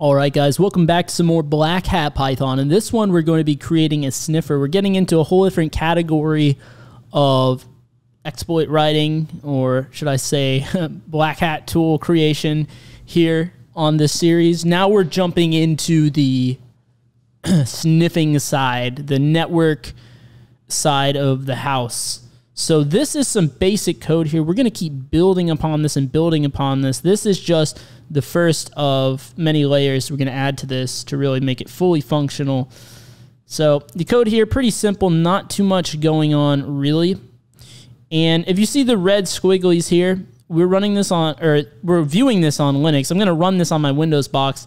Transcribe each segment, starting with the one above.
All right, guys, welcome back to some more Black Hat Python. In this one, we're going to be creating a sniffer. We're getting into a whole different category of exploit writing, or should I say, Black Hat tool creation here on this series. Now we're jumping into the sniffing side, the network side of the house. So this is some basic code here. We're going to keep building upon this and building upon this. This is just the first of many layers we're going to add to this to really make it fully functional. So the code here, pretty simple, not too much going on really. And if you see the red squigglies here, we're running this on, or we're viewing this on Linux. I'm going to run this on my Windows box,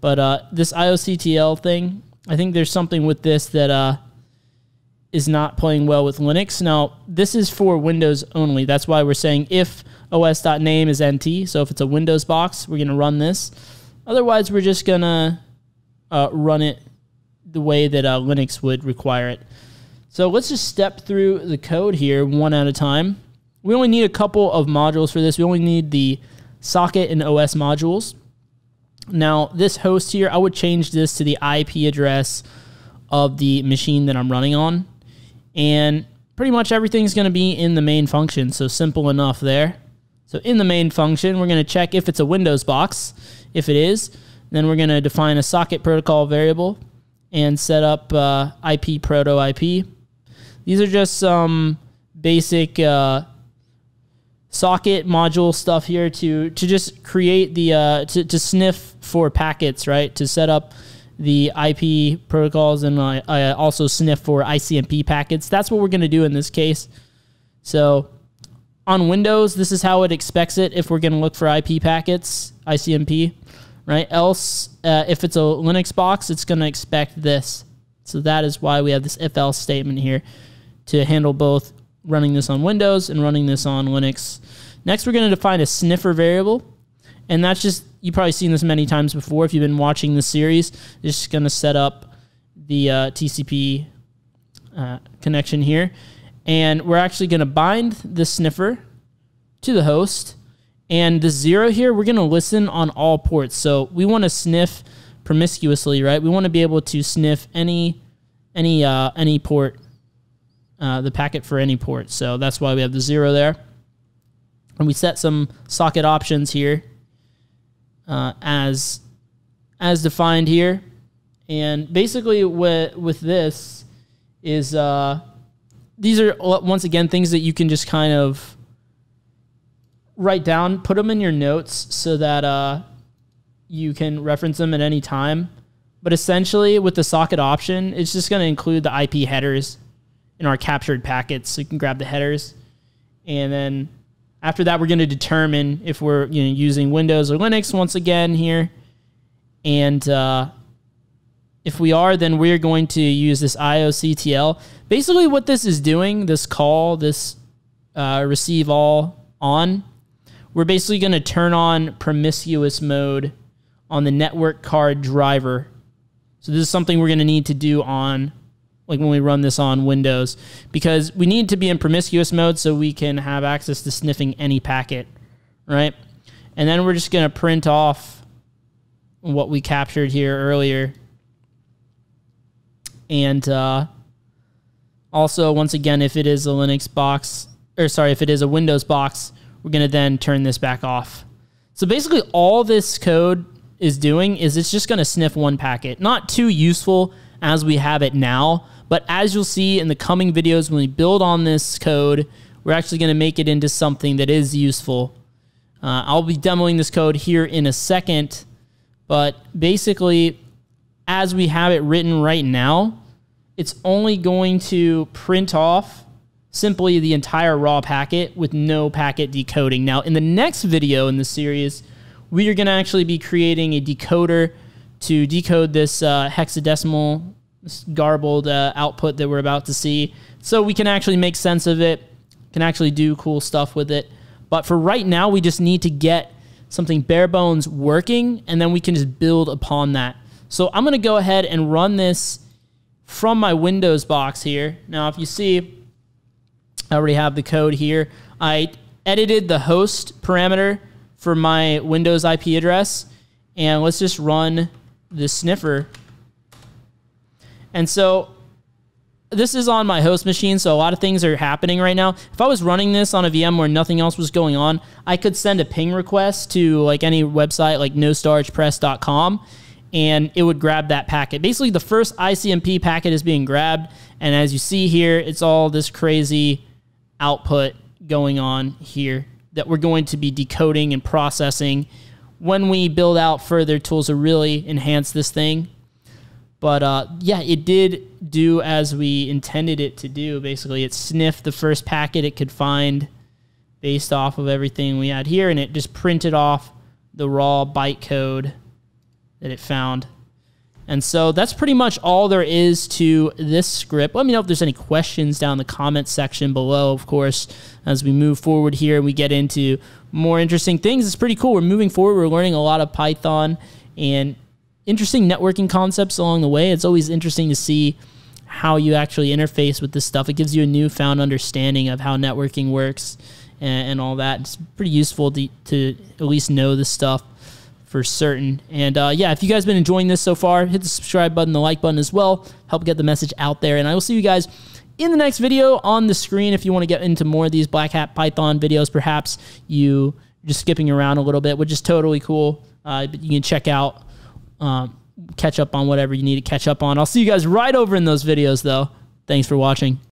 but uh, this IOCTL thing, I think there's something with this that uh, is not playing well with Linux. Now, this is for Windows only. That's why we're saying if os.name is NT, so if it's a Windows box, we're going to run this. Otherwise, we're just going to uh, run it the way that uh, Linux would require it. So let's just step through the code here one at a time. We only need a couple of modules for this. We only need the socket and OS modules. Now, this host here, I would change this to the IP address of the machine that I'm running on. And pretty much everything's going to be in the main function. So simple enough there. So in the main function, we're going to check if it's a Windows box. If it is, then we're going to define a socket protocol variable and set up uh, IP proto IP. These are just some basic uh, socket module stuff here to to just create the uh, to, to sniff for packets, right? To set up the IP protocols, and I, I also sniff for ICMP packets. That's what we're going to do in this case. So on Windows, this is how it expects it if we're going to look for IP packets, ICMP, right? Else, uh, if it's a Linux box, it's going to expect this. So that is why we have this if else statement here to handle both running this on Windows and running this on Linux. Next, we're going to define a sniffer variable. And that's just, you've probably seen this many times before if you've been watching the series. It's just going to set up the uh, TCP uh, connection here. And we're actually going to bind the sniffer to the host. And the zero here, we're going to listen on all ports. So we want to sniff promiscuously, right? We want to be able to sniff any any uh, any port, uh, the packet for any port. So that's why we have the zero there. And we set some socket options here uh, as as defined here. And basically, with with this is uh, these are once again things that you can just kind of write down, put them in your notes so that uh, you can reference them at any time. But essentially, with the socket option, it's just going to include the IP headers in our captured packets. So you can grab the headers, and then after that, we're going to determine if we're you know, using Windows or Linux once again here. And uh, if we are, then we're going to use this IOCTL. Basically, what this is doing, this call, this uh, receive all on, we're basically going to turn on promiscuous mode on the network card driver. So this is something we're going to need to do on like when we run this on Windows, because we need to be in promiscuous mode so we can have access to sniffing any packet, right? And then we're just going to print off what we captured here earlier. And uh, also, once again, if it is a Linux box, or sorry, if it is a Windows box, we're going to then turn this back off. So basically, all this code is doing is it's just going to sniff one packet. Not too useful as we have it now, but as you'll see in the coming videos, when we build on this code, we're actually going to make it into something that is useful. Uh, I'll be demoing this code here in a second, but basically, as we have it written right now, it's only going to print off simply the entire raw packet with no packet decoding. Now, in the next video in the series, we are going to actually be creating a decoder to decode this uh, hexadecimal garbled uh, output that we're about to see. So we can actually make sense of it, can actually do cool stuff with it. But for right now, we just need to get something bare bones working, and then we can just build upon that. So I'm going to go ahead and run this from my Windows box here. Now, if you see, I already have the code here. I edited the host parameter for my Windows IP address, and let's just run the sniffer. And so this is on my host machine, so a lot of things are happening right now. If I was running this on a VM where nothing else was going on, I could send a ping request to like any website like nostarchpress.com and it would grab that packet. Basically, the first ICMP packet is being grabbed, and as you see here, it's all this crazy output going on here that we're going to be decoding and processing when we build out further tools to really enhance this thing. But uh, yeah, it did do as we intended it to do. Basically, it sniffed the first packet it could find based off of everything we had here, and it just printed off the raw bytecode that it found. And so that's pretty much all there is to this script. Let me know if there's any questions down in the comments section below, of course, as we move forward here and we get into more interesting things. It's pretty cool. We're moving forward. We're learning a lot of Python and interesting networking concepts along the way. It's always interesting to see how you actually interface with this stuff. It gives you a newfound understanding of how networking works and, and all that. It's pretty useful to, to at least know this stuff for certain. And uh, yeah, if you guys been enjoying this so far, hit the subscribe button, the like button as well. Help get the message out there. And I will see you guys in the next video on the screen. If you want to get into more of these Black Hat Python videos, perhaps you just skipping around a little bit, which is totally cool. Uh, but you can check out, um, catch up on whatever you need to catch up on. I'll see you guys right over in those videos, though. Thanks for watching.